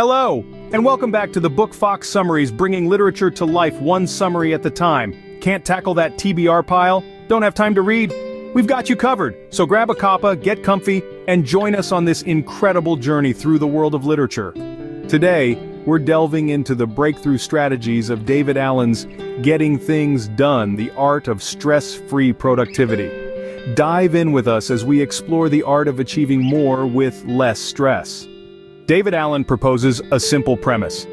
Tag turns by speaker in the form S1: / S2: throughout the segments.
S1: Hello, and welcome back to the Book Fox Summaries bringing literature to life one summary at a time. Can't tackle that TBR pile? Don't have time to read? We've got you covered, so grab a coppa, get comfy, and join us on this incredible journey through the world of literature. Today, we're delving into the breakthrough strategies of David Allen's Getting Things Done, the art of stress-free productivity. Dive in with us as we explore the art of achieving more with less stress. David Allen proposes a simple premise.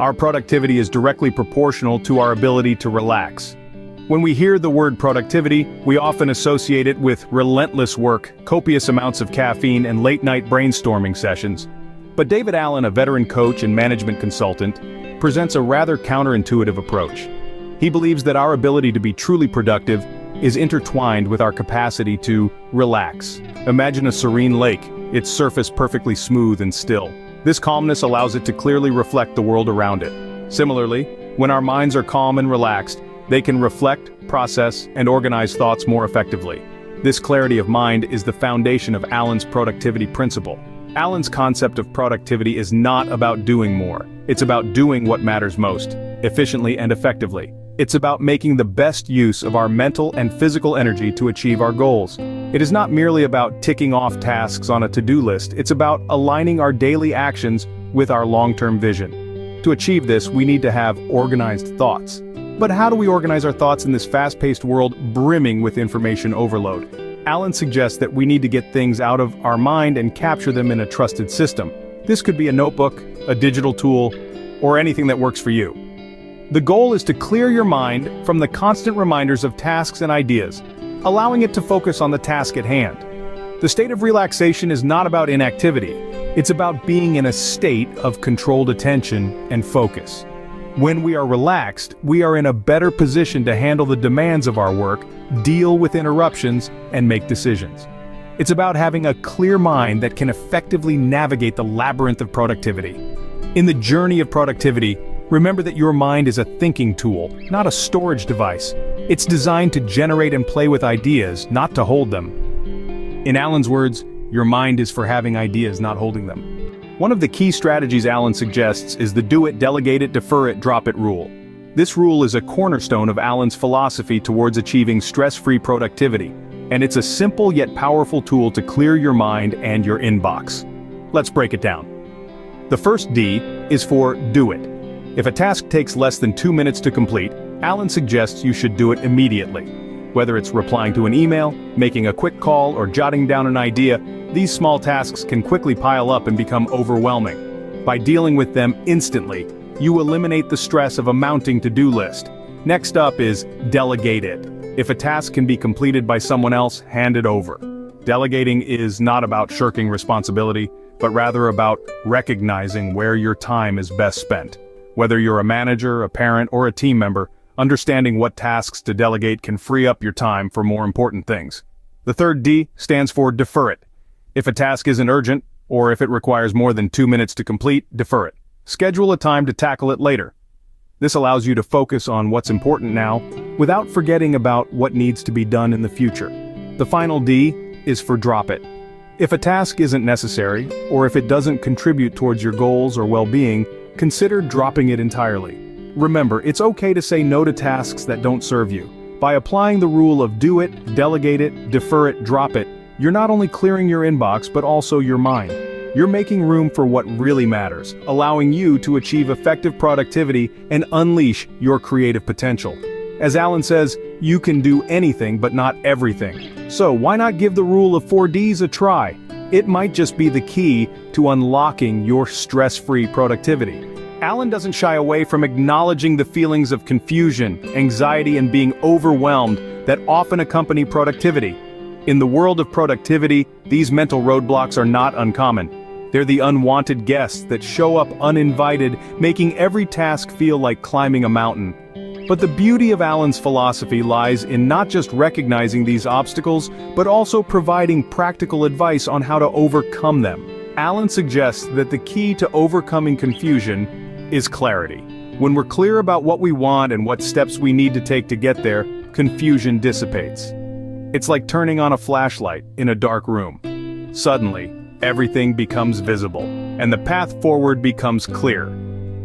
S1: Our productivity is directly proportional to our ability to relax. When we hear the word productivity, we often associate it with relentless work, copious amounts of caffeine, and late-night brainstorming sessions. But David Allen, a veteran coach and management consultant, presents a rather counterintuitive approach. He believes that our ability to be truly productive is intertwined with our capacity to relax. Imagine a serene lake, its surface perfectly smooth and still. This calmness allows it to clearly reflect the world around it. Similarly, when our minds are calm and relaxed, they can reflect, process, and organize thoughts more effectively. This clarity of mind is the foundation of Allen's productivity principle. Allen's concept of productivity is not about doing more. It's about doing what matters most, efficiently and effectively. It's about making the best use of our mental and physical energy to achieve our goals. It is not merely about ticking off tasks on a to-do list, it's about aligning our daily actions with our long-term vision. To achieve this, we need to have organized thoughts. But how do we organize our thoughts in this fast-paced world brimming with information overload? Allen suggests that we need to get things out of our mind and capture them in a trusted system. This could be a notebook, a digital tool, or anything that works for you. The goal is to clear your mind from the constant reminders of tasks and ideas, allowing it to focus on the task at hand. The state of relaxation is not about inactivity, it's about being in a state of controlled attention and focus. When we are relaxed, we are in a better position to handle the demands of our work, deal with interruptions, and make decisions. It's about having a clear mind that can effectively navigate the labyrinth of productivity. In the journey of productivity, remember that your mind is a thinking tool, not a storage device. It's designed to generate and play with ideas, not to hold them. In Allen's words, your mind is for having ideas, not holding them. One of the key strategies Allen suggests is the do it, delegate it, defer it, drop it rule. This rule is a cornerstone of Allen's philosophy towards achieving stress-free productivity, and it's a simple yet powerful tool to clear your mind and your inbox. Let's break it down. The first D is for do it. If a task takes less than two minutes to complete, Allen suggests you should do it immediately. Whether it's replying to an email, making a quick call, or jotting down an idea, these small tasks can quickly pile up and become overwhelming. By dealing with them instantly, you eliminate the stress of a mounting to-do list. Next up is delegate it. If a task can be completed by someone else, hand it over. Delegating is not about shirking responsibility, but rather about recognizing where your time is best spent. Whether you're a manager, a parent, or a team member, understanding what tasks to delegate can free up your time for more important things. The third D stands for defer it. If a task isn't urgent, or if it requires more than two minutes to complete, defer it. Schedule a time to tackle it later. This allows you to focus on what's important now, without forgetting about what needs to be done in the future. The final D is for drop it. If a task isn't necessary, or if it doesn't contribute towards your goals or well-being, consider dropping it entirely. Remember, it's okay to say no to tasks that don't serve you. By applying the rule of do it, delegate it, defer it, drop it, you're not only clearing your inbox but also your mind. You're making room for what really matters, allowing you to achieve effective productivity and unleash your creative potential. As Allen says, you can do anything but not everything. So why not give the rule of 4Ds a try? It might just be the key to unlocking your stress-free productivity. Allen doesn't shy away from acknowledging the feelings of confusion, anxiety, and being overwhelmed that often accompany productivity. In the world of productivity, these mental roadblocks are not uncommon. They're the unwanted guests that show up uninvited, making every task feel like climbing a mountain. But the beauty of Allen's philosophy lies in not just recognizing these obstacles, but also providing practical advice on how to overcome them. Allen suggests that the key to overcoming confusion is clarity. When we're clear about what we want and what steps we need to take to get there, confusion dissipates. It's like turning on a flashlight in a dark room. Suddenly, everything becomes visible, and the path forward becomes clear.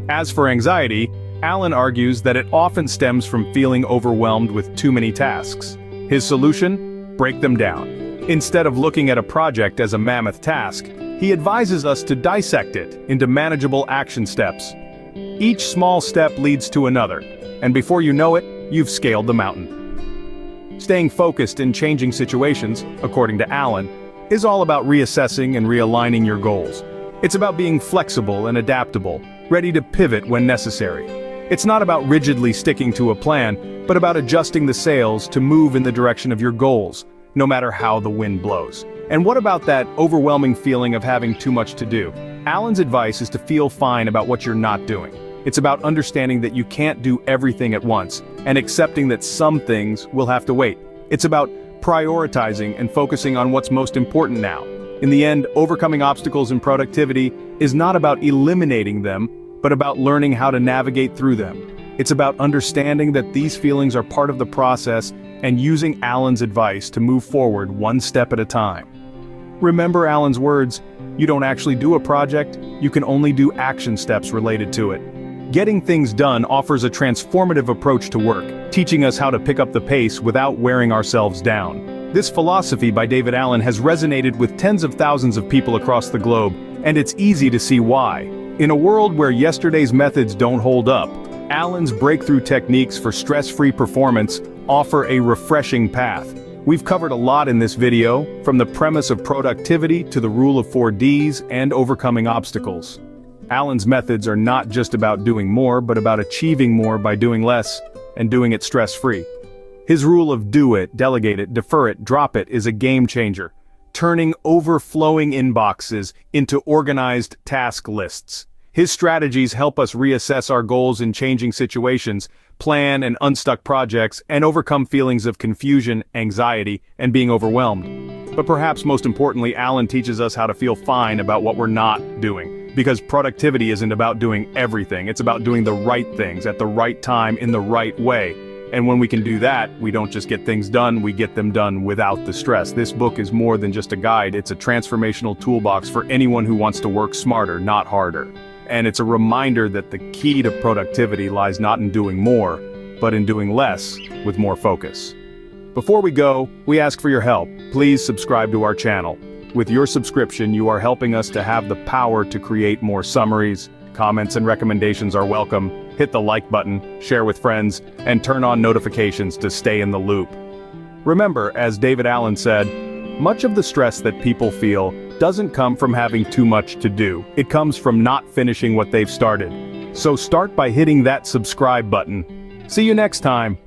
S1: As for anxiety, Allen argues that it often stems from feeling overwhelmed with too many tasks. His solution? Break them down. Instead of looking at a project as a mammoth task, he advises us to dissect it into manageable action steps. Each small step leads to another, and before you know it, you've scaled the mountain. Staying focused in changing situations, according to Allen, is all about reassessing and realigning your goals. It's about being flexible and adaptable, ready to pivot when necessary. It's not about rigidly sticking to a plan, but about adjusting the sails to move in the direction of your goals, no matter how the wind blows. And what about that overwhelming feeling of having too much to do? Allen's advice is to feel fine about what you're not doing. It's about understanding that you can't do everything at once, and accepting that some things will have to wait. It's about prioritizing and focusing on what's most important now. In the end, overcoming obstacles in productivity is not about eliminating them, but about learning how to navigate through them. It's about understanding that these feelings are part of the process and using Allen's advice to move forward one step at a time. Remember Allen's words, you don't actually do a project, you can only do action steps related to it. Getting things done offers a transformative approach to work, teaching us how to pick up the pace without wearing ourselves down. This philosophy by David Allen has resonated with tens of thousands of people across the globe, and it's easy to see why. In a world where yesterday's methods don't hold up, Allen's breakthrough techniques for stress-free performance offer a refreshing path. We've covered a lot in this video, from the premise of productivity to the rule of 4Ds and overcoming obstacles. Allen's methods are not just about doing more but about achieving more by doing less, and doing it stress-free. His rule of do it, delegate it, defer it, drop it is a game changer, turning overflowing inboxes into organized task lists. His strategies help us reassess our goals in changing situations, plan and unstuck projects, and overcome feelings of confusion, anxiety, and being overwhelmed. But perhaps most importantly, Allen teaches us how to feel fine about what we're not doing. Because productivity isn't about doing everything, it's about doing the right things at the right time in the right way. And when we can do that, we don't just get things done, we get them done without the stress. This book is more than just a guide, it's a transformational toolbox for anyone who wants to work smarter, not harder and it's a reminder that the key to productivity lies not in doing more, but in doing less with more focus. Before we go, we ask for your help. Please subscribe to our channel. With your subscription, you are helping us to have the power to create more summaries, comments and recommendations are welcome. Hit the like button, share with friends, and turn on notifications to stay in the loop. Remember, as David Allen said, much of the stress that people feel doesn't come from having too much to do. It comes from not finishing what they've started. So start by hitting that subscribe button. See you next time.